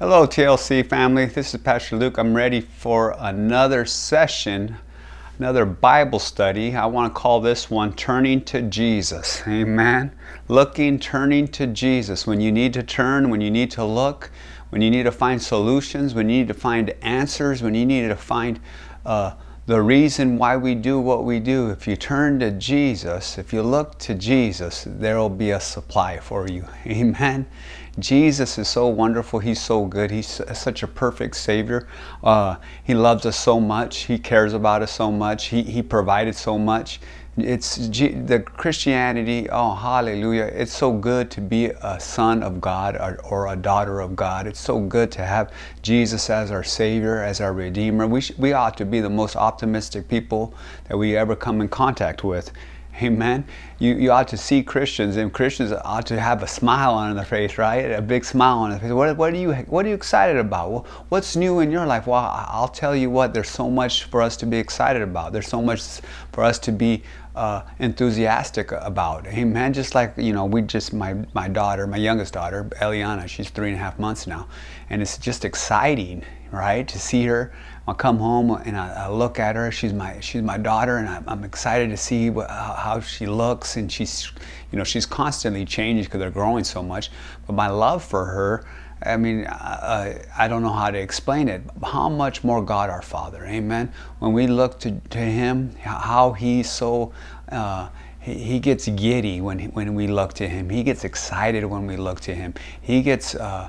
Hello, TLC family. This is Pastor Luke. I'm ready for another session, another Bible study. I want to call this one Turning to Jesus. Amen. Looking, turning to Jesus. When you need to turn, when you need to look, when you need to find solutions, when you need to find answers, when you need to find uh, the reason why we do what we do. If you turn to Jesus, if you look to Jesus, there will be a supply for you. Amen. Jesus is so wonderful. He's so good. He's such a perfect Savior. Uh, he loves us so much. He cares about us so much. He, he provided so much. It's the Christianity, oh, hallelujah. It's so good to be a son of God or, or a daughter of God. It's so good to have Jesus as our Savior, as our Redeemer. We, we ought to be the most optimistic people that we ever come in contact with. Amen. You, you ought to see Christians, and Christians ought to have a smile on their face, right? A big smile on their face. What, what, are you What are you excited about? Well, what's new in your life? Well, I'll tell you what. There's so much for us to be excited about. There's so much for us to be uh, enthusiastic about. Amen. Just like you know, we just my my daughter, my youngest daughter, Eliana. She's three and a half months now, and it's just exciting, right, to see her I'll come home and I, I, look at her. She's my she's my daughter, and I, I'm, excited to see what, how she looks. And she's, you know, she's constantly changing because they're growing so much. But my love for her, I mean, I, I don't know how to explain it. How much more God our Father, Amen. When we look to, to Him, how He's so. Uh, he, gets giddy when, when we look to him. He gets excited when we look to him. He gets uh,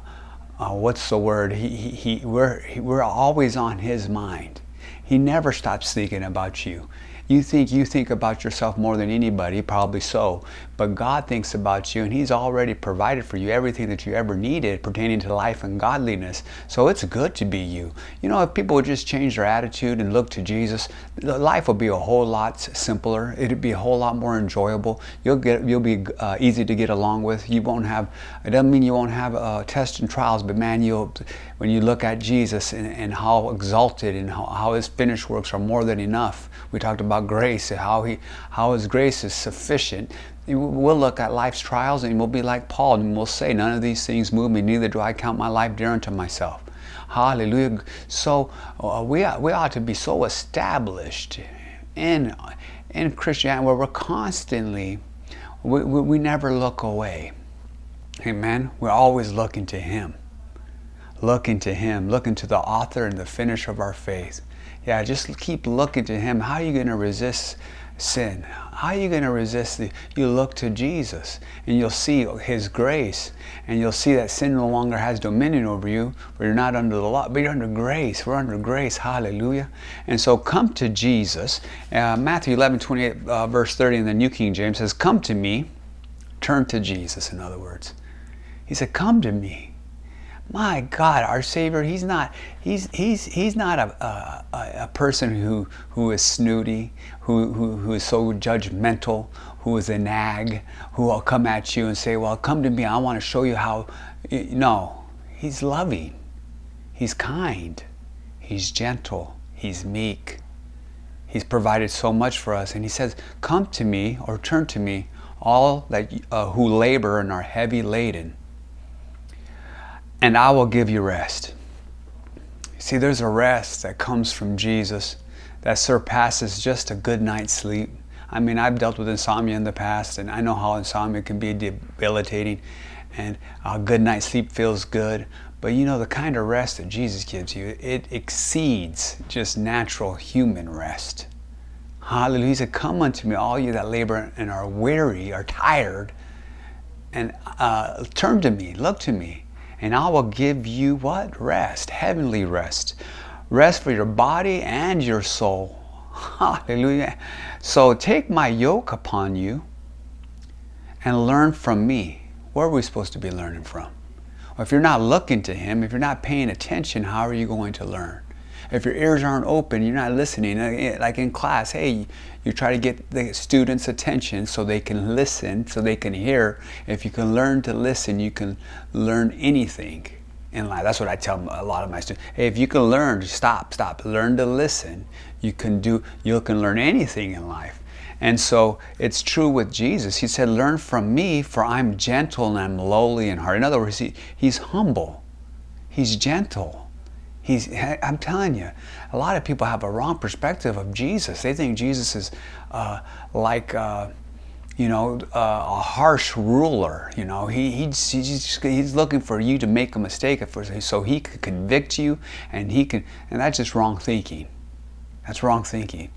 uh, what's the word? He, he, he, we're, we're always on his mind. He never stops thinking about you. You think you think about yourself more than anybody, probably so. But God thinks about you and He's already provided for you everything that you ever needed pertaining to life and godliness. So it's good to be you. You know, if people would just change their attitude and look to Jesus, life would be a whole lot simpler. It'd be a whole lot more enjoyable. You'll get, you'll be uh, easy to get along with. You won't have. It doesn't mean you won't have uh, tests and trials, but man, you'll when you look at Jesus and, and how exalted and how, how His finished works are more than enough. We talked about about grace, how, he, how His grace is sufficient. We'll look at life's trials and we'll be like Paul and we'll say, None of these things move me, neither do I count my life dear unto myself. Hallelujah. So uh, we, we ought to be so established in, in Christianity where we're constantly, we, we, we never look away. Amen. We're always looking to Him. Looking to Him, looking to the author and the finisher of our faith. Yeah, just keep looking to Him. How are you going to resist sin? How are you going to resist the, you look to Jesus and you'll see His grace and you'll see that sin no longer has dominion over you, but you're not under the law, but you're under grace. We're under grace. Hallelujah. And so come to Jesus. Uh, Matthew 11, 28, uh, verse 30 in the New King James says, Come to me. Turn to Jesus, in other words. He said, Come to me my God, our Savior, He's not, He's, he's, he's not a, a, a person who, who is snooty, who, who, who is so judgmental, who is a nag, who will come at you and say, well, come to me, I want to show you how. No, He's loving, He's kind, He's gentle, He's meek. He's provided so much for us. And He says, come to me or turn to me, all that, uh, who labor and are heavy laden and I will give you rest. See, there's a rest that comes from Jesus that surpasses just a good night's sleep. I mean, I've dealt with insomnia in the past, and I know how insomnia can be debilitating, and a good night's sleep feels good. But you know, the kind of rest that Jesus gives you, it exceeds just natural human rest. Hallelujah. He said, Come unto me, all you that labor and are weary, are tired, and uh, turn to me, look to me and I will give you what? Rest, heavenly rest. Rest for your body and your soul. Hallelujah. So take my yoke upon you and learn from me. Where are we supposed to be learning from? Well, if you're not looking to Him, if you're not paying attention, how are you going to learn? If your ears aren't open, you're not listening. Uh, like in class, hey, you try to get the students' attention so they can listen, so they can hear. If you can learn to listen, you can learn anything in life. That's what I tell a lot of my students. Hey, if you can learn, stop, stop, learn to listen. You can do, you can learn anything in life. And so it's true with Jesus. He said, Learn from me, for I'm gentle and I'm lowly in heart. In other words, he, he's humble. He's gentle. He's, I'm telling you, a lot of people have a wrong perspective of Jesus. They think Jesus is uh, like, uh, you know, uh, a harsh ruler. You know, he, he's, he's, he's looking for you to make a mistake so he can convict you, and he can, and that's just wrong thinking. That's wrong thinking.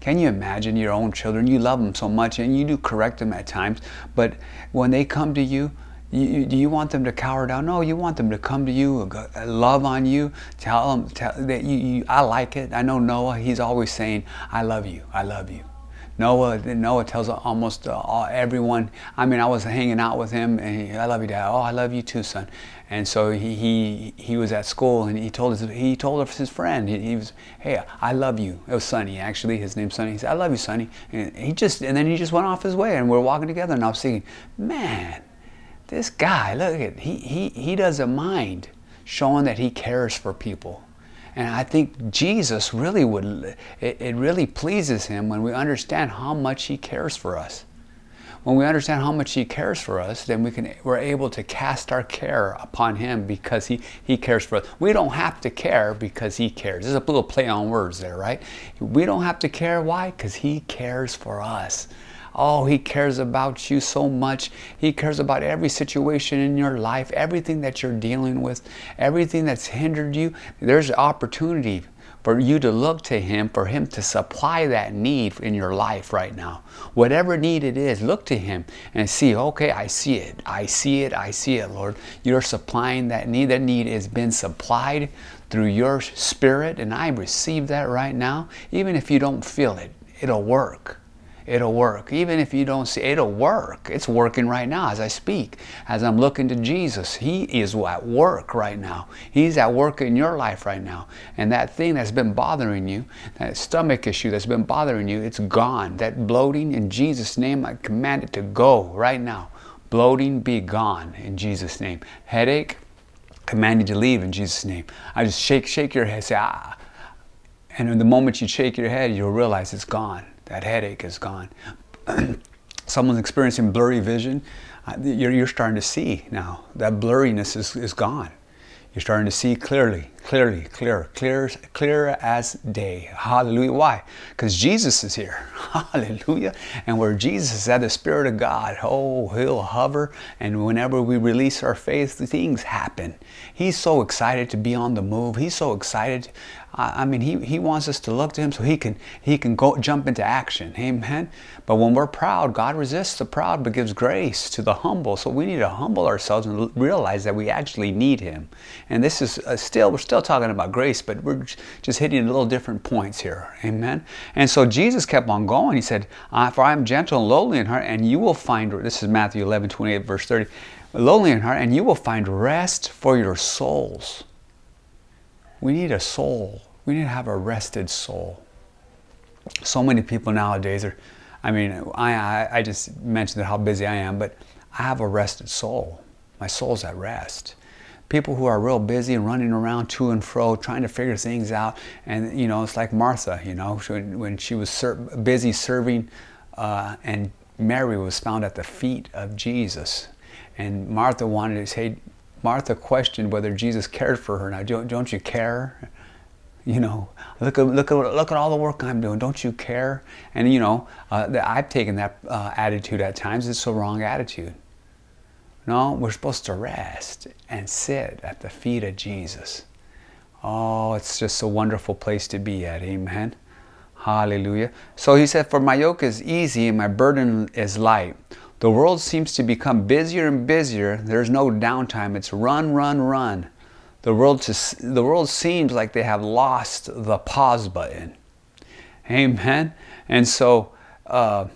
Can you imagine your own children? You love them so much, and you do correct them at times, but when they come to you, you, do you want them to cower down? No, you want them to come to you, love on you, tell them tell, that you, you, I like it. I know Noah, he's always saying, I love you, I love you. Noah, Noah tells almost uh, everyone. I mean, I was hanging out with him, and he, I love you, Dad. Oh, I love you too, son. And so he he, he was at school, and he told his he told his friend. He, he was, hey, I love you. It was Sonny, actually. His name's Sonny. He said, I love you, Sonny. And he just and then he just went off his way, and we're walking together, and I was thinking, man, this guy, look at he he he doesn't mind showing that he cares for people. And I think Jesus really would, it, it, really pleases him when we understand how much he cares for us. When we understand how much he cares for us, then we can, we're able to cast our care upon him because he, he cares for us. We don't have to care because he cares. There's a little play on words there, right? We don't have to care. Why? Because he cares for us. Oh, He cares about you so much. He cares about every situation in your life, everything that you're dealing with, everything that's hindered you. There's opportunity for you to look to Him, for Him to supply that need in your life right now. Whatever need it is, look to Him and see, okay, I see it. I see it. I see it, Lord. You're supplying that need. That need has been supplied through your spirit, and I receive that right now. Even if you don't feel it, it'll work it'll work. Even if you don't see it'll work. It's working right now as I speak. As I'm looking to Jesus, He is at work right now. He's at work in your life right now. And that thing that's been bothering you, that stomach issue that's been bothering you, it's gone. That bloating, in Jesus' name, I command it to go right now. Bloating be gone in Jesus' name. Headache, command you to leave in Jesus' name. I just shake, shake your head, say, ah. And in the moment you shake your head, you'll realize it's gone that headache is gone. Someone's experiencing blurry vision, uh, you're, you're starting to see now. That blurriness is, is gone. You're starting to see clearly, clearly, clear, clear, clear as day. Hallelujah. Why? Because Jesus is here. Hallelujah. And where Jesus is at, the Spirit of God, oh, He'll hover. And whenever we release our faith, things happen. He's so excited to be on the move. He's so excited. I mean, he, he wants us to look to him so he can he can go jump into action. Amen. But when we're proud, God resists the proud but gives grace to the humble. So we need to humble ourselves and realize that we actually need him. And this is uh, still we're still talking about grace, but we're just hitting a little different points here. Amen. And so Jesus kept on going. He said, "For I am gentle and lowly in heart, and you will find." This is Matthew 11, 28, verse 30. Lowly in heart, and you will find rest for your souls. We need a soul. We need to have a rested soul. So many people nowadays are, I mean, I, I, I just mentioned how busy I am, but I have a rested soul. My soul's at rest people who are real busy running around to and fro trying to figure things out and you know it's like martha you know when she was ser- busy serving uh, and mary was found at the feet of jesus and martha wanted to say Martha questioned whether Jesus cared for her. Now, don't, don't you care? You know, look at, look, at, look at all the work I'm doing. Don't you care? And, you know, uh, I've taken that uh, attitude at times. It's a wrong attitude. No, we're supposed to rest and sit at the feet of Jesus. Oh, it's just a wonderful place to be at. Amen. Hallelujah. So he said, For my yoke is easy and my burden is light. The world seems to become busier and busier. There's no downtime. It's run, run, run. The world, just, the world seems like they have lost the pause button. Amen. And so uh,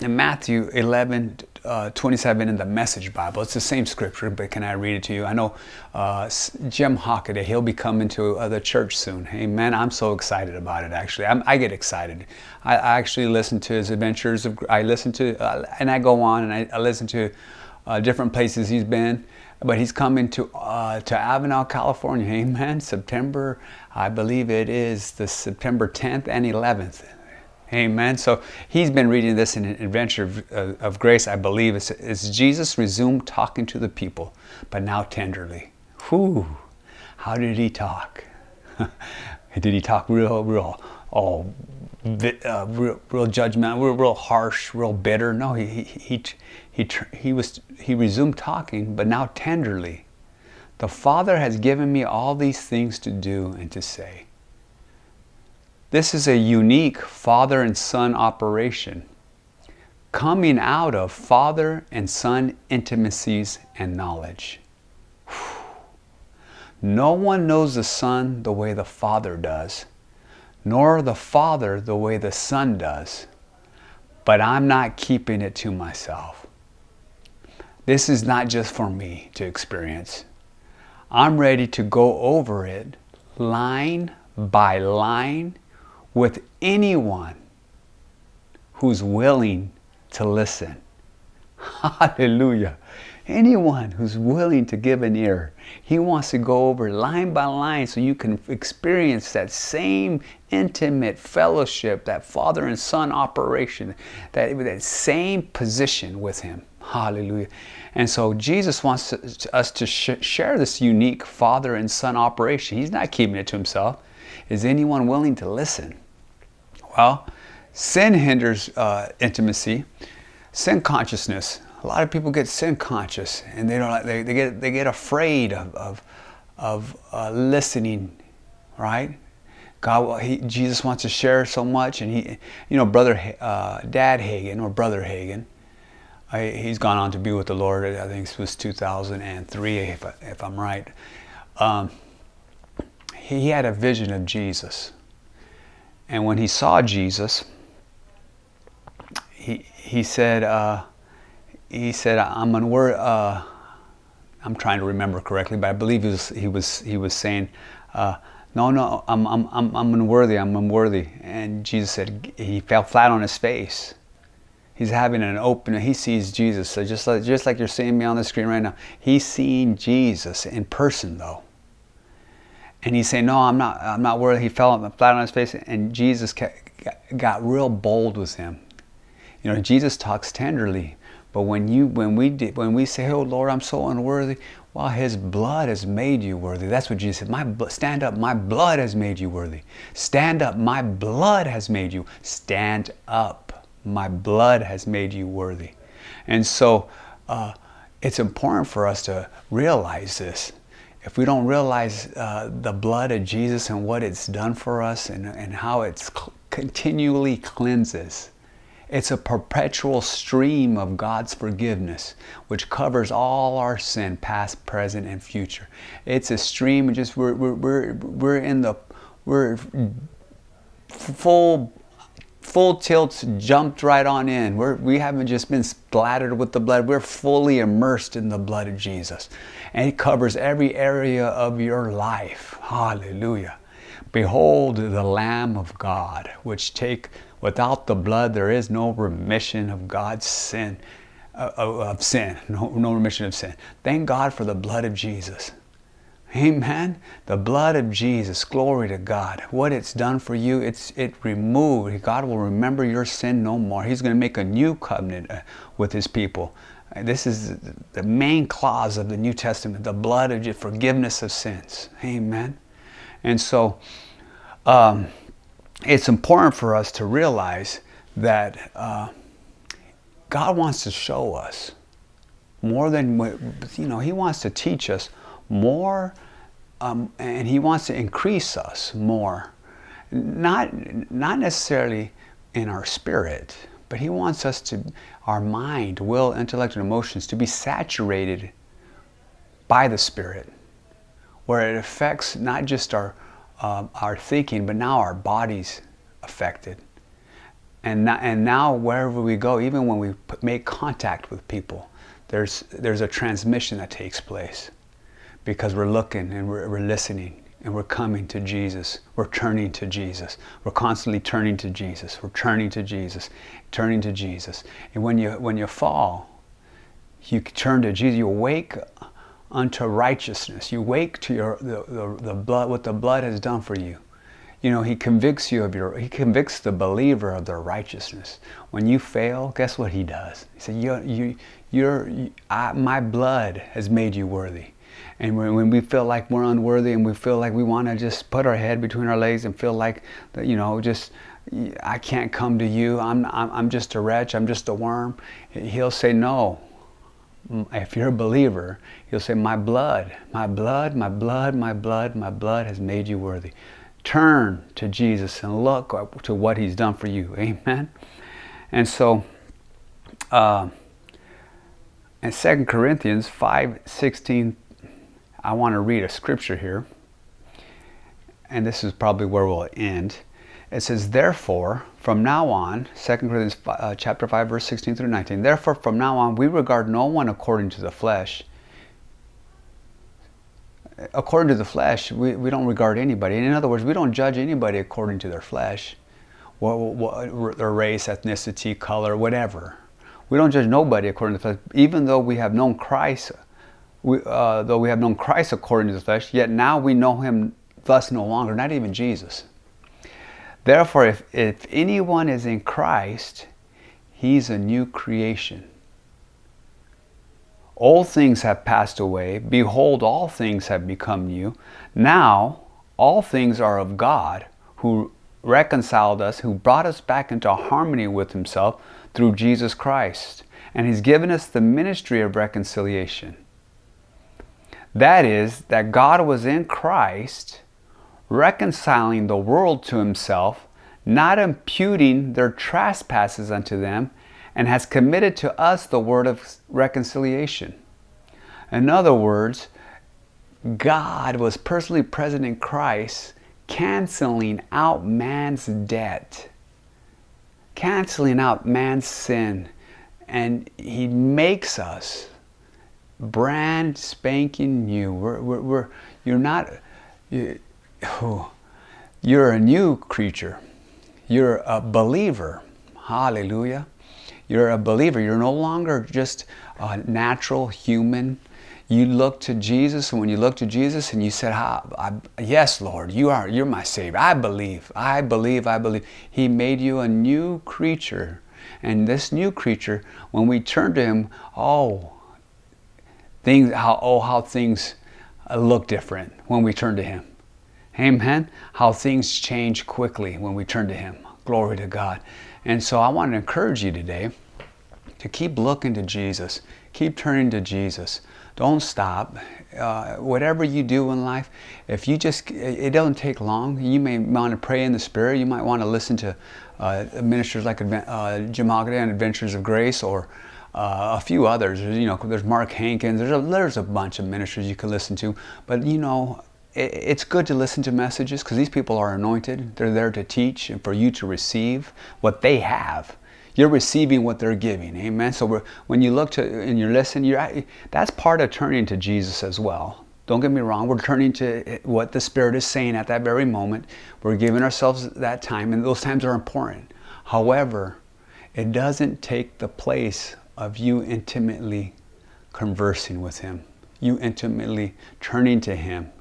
in Matthew 11, uh, 27 in the Message Bible. It's the same scripture, but can I read it to you? I know uh, Jim Hockaday, he'll be coming to uh, the church soon. Amen. I'm so excited about it, actually. I'm, i get excited. I, I, actually listen to his adventures. Of, I listen to, uh, and I go on and I, I listen to uh, different places he's been. But he's coming to uh, to Avenal, California. Amen. September, I believe it is the September 10th and 11th. Amen. So he's been reading this in an Adventure of, uh, of Grace, I believe. It's, it's, Jesus resumed talking to the people, but now tenderly. Whew. How did he talk? did he talk real, real, oh, uh, real, real judgmental, real, real harsh, real bitter? No, he, he, he, he, he, was, he resumed talking, but now tenderly. The Father has given me all these things to do and to say. This is a unique father and son operation coming out of father and son intimacies and knowledge. No one knows the Son the way the Father does, nor the Father the way the Son does, but I'm not keeping it to myself. This is not just for me to experience. I'm ready to go over it line by line with anyone who's willing to listen. Hallelujah. Anyone who's willing to give an ear. He wants to go over line by line so you can experience that same intimate fellowship, that father and son operation, that, that same position with Him. Hallelujah. And so Jesus wants to, us to sh- share this unique father and son operation. He's not keeping it to himself. Is anyone willing to listen? Well, sin hinders uh, intimacy, sin consciousness. A lot of people get sin conscious and they don't they, they get they get afraid of of, of uh, listening right? God he, Jesus wants to share so much and he you know brother uh, dad Hagin or brother Hagin I, he's gone on to be with the Lord I think it was 2003 if, I, if I'm right. Um, he had a vision of Jesus and when he saw Jesus he he said uh, he said, "I'm unworthy." Uh, I'm trying to remember correctly, but I believe he was he was he was saying, uh, "No, no, I'm I'm I'm I'm unworthy. I'm unworthy." And Jesus said he fell flat on his face. He's having an open. He sees Jesus. So just like just like you're seeing me on the screen right now, he's seeing Jesus in person though. And he saying, "No, I'm not. I'm not worthy." He fell flat on his face, and Jesus got real bold with him. You know, Jesus talks tenderly but when you when we did, when we say, "Oh Lord, I'm so unworthy," well, His blood has made you worthy. That's what Jesus said. My stand up. My blood has made you worthy. Stand up. My blood has made you. Stand up. My blood has made you worthy. And so, uh, it's important for us to realize this. If we don't realize uh, the blood of Jesus and what it's done for us and, and how it's continually cleanses, it's a perpetual stream of God's forgiveness, which covers all our sin, past, present, and future. It's a stream, just we're, we're, we're, we're in the, we're full, full tilt, jumped right on in. We're, we haven't just been splattered with the blood, we're fully immersed in the blood of Jesus. And it covers every area of your life. Hallelujah. Behold the Lamb of God, which take Without the blood, there is no remission of God's sin, uh, of sin, no, no remission of sin. Thank God for the blood of Jesus. Amen. The blood of Jesus. Glory to God. What it's done for you, it's it removed. God will remember your sin no more. He's going to make a new covenant uh, with His people. This is the main clause of the New Testament: the blood of forgiveness of sins. Amen. And so. Um, it's important for us to realize that uh, God wants to show us more than you know. He wants to teach us more, um, and He wants to increase us more. Not not necessarily in our spirit, but He wants us to our mind, will, intellect, and emotions to be saturated by the Spirit, where it affects not just our uh, our thinking, but now our body's affected. And, now, and now wherever we go, even when we make contact with people, there's, there's a transmission that takes place because we're looking and we're, we're listening and we're coming to Jesus. We're turning to Jesus. We're constantly turning to Jesus. We're turning to Jesus, turning to Jesus. And when you, when you fall, you turn to Jesus. You wake unto righteousness. You wake to your, the, the, the blood, what the blood has done for you. You know, he convicts you of your, he convicts the believer of their righteousness. When you fail, guess what he does? He said, you, you, you're, you, I, my blood has made you worthy. And when, we feel like we're unworthy and we feel like we want to just put our head between our legs and feel like, you know, just I can't come to you. I'm, I'm, I'm just a wretch. I'm just a worm. He'll say, No. If you're a believer, he'll say, My blood, my blood, my blood, my blood, my blood has made you worthy. Turn to Jesus and look to what he's done for you. Amen. And so, uh, in 2 Corinthians 5 16, I want to read a scripture here. And this is probably where we'll end. It says, Therefore, from now on, 2 Corinthians uh, chapter 5, verse 16 through 19, therefore, from now on, we regard no one according to the flesh. According to the flesh, we, we don't regard anybody. In other words, we don't judge anybody according to their flesh, what, what, their race, ethnicity, color, whatever. We don't judge nobody according to the flesh. Even though we have known Christ, we, uh, though we have known Christ according to the flesh, yet now we know him thus no longer, not even Jesus. Therefore, if, if anyone is in Christ, he's a new creation. All things have passed away. Behold, all things have become new. Now, all things are of God, who reconciled us, who brought us back into harmony with himself through Jesus Christ. And he's given us the ministry of reconciliation. That is, that God was in Christ reconciling the world to himself, not imputing their trespasses unto them, and has committed to us the word of reconciliation. In other words, God was personally present in Christ, canceling out man's debt, canceling out man's sin, and He makes us brand spanking new. We're, we're, we're you're not. You, oh, you're a new creature. You're a believer. Hallelujah. You're a believer. You're no longer just a natural human. You look to Jesus, and when you look to Jesus and you said, Yes, Lord, you are, you're my Savior. I believe, I believe, I believe. He made you a new creature. And this new creature, when we turn to Him, oh, things, how, oh, how things look different when we turn to Him. Amen. How things change quickly when we turn to Him. Glory to God. And so I want to encourage you today to keep looking to Jesus, keep turning to Jesus. Don't stop. Uh, whatever you do in life, if you just, it doesn't take long. You may want to pray in the Spirit. You might want to listen to uh, ministers like uh, Jim Hockaday and Adventures of Grace or uh, a few others. You know, there's Mark Hankins. There's a, there's a bunch of ministers you can listen to. But you know, it's good to listen to messages because these people are anointed. They're there to teach and for you to receive what they have. You're receiving what they're giving. Amen. So when you look to and you listen, you're, that's part of turning to Jesus as well. Don't get me wrong, we're turning to what the Spirit is saying at that very moment. We're giving ourselves that time, and those times are important. However, it doesn't take the place of you intimately conversing with Him, you intimately turning to Him,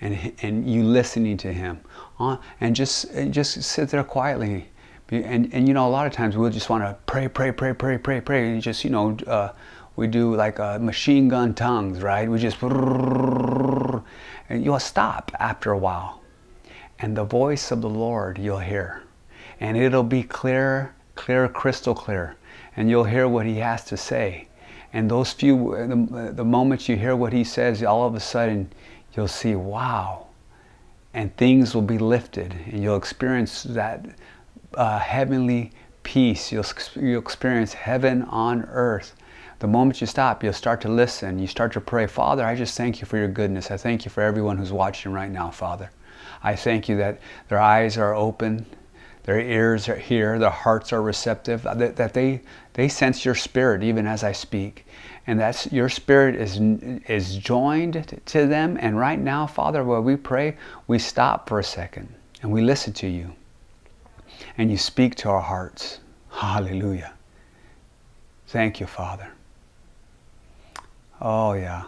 and, and you listening to him uh, and just and just sit there quietly. And, and you know a lot of times we'll just want to pray pray pray pray pray pray. And just you know uh, we do like a machine gun tongues right? We just and you'll stop after a while and the voice of the lord you'll hear and it'll be clear clear crystal clear and you'll hear what he has to say and those few the, the moments you hear what he says all of a sudden you'll see, wow, and things will be lifted, and you'll experience that uh, heavenly peace. You'll, you'll experience heaven on earth. The moment you stop, you'll start to listen. You start to pray, Father, I just thank you for your goodness. I thank you for everyone who's watching right now, Father. I thank you that their eyes are open, their ears are here, their hearts are receptive, that, that they, they sense your spirit even as I speak. And that's your spirit is is joined to them. And right now father while we pray we stop for a second and we listen to you. And you speak to our hearts. Hallelujah. Thank you father. Oh yeah.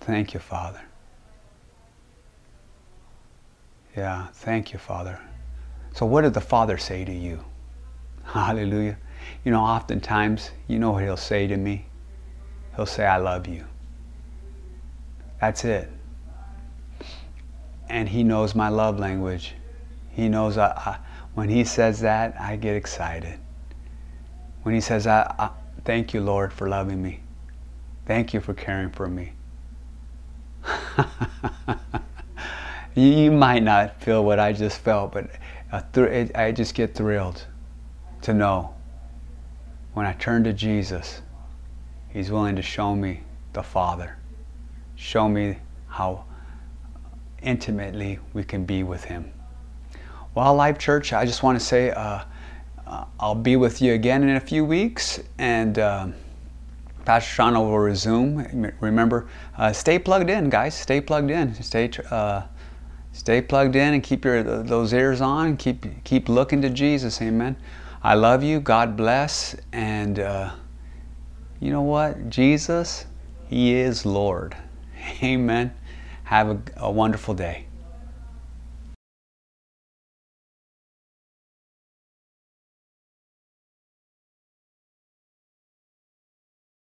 Thank you father. Yeah thank you father so what did the father say to you hallelujah you know oftentimes you know what he'll say to me He'll say, I love you. That's it. And He knows my love language. He knows I, I, when He says that, I get excited. When He says, I, I, Thank you, Lord, for loving me. Thank you for caring for me. you, might not feel what I just felt, but I just get thrilled to know when I turn to Jesus, He's willing to show me the Father, show me how intimately we can be with Him. Well, Life Church, I just want to say uh, uh, I'll be with you again in a few weeks, and uh, Pastor Shawna will resume. Remember, uh, stay plugged in, guys. Stay plugged in. Stay uh, stay plugged in and keep your those ears on. Keep keep looking to Jesus. Amen. I love you. God bless. And uh, you know what? Jesus, He is Lord. Amen. Have a, a wonderful day.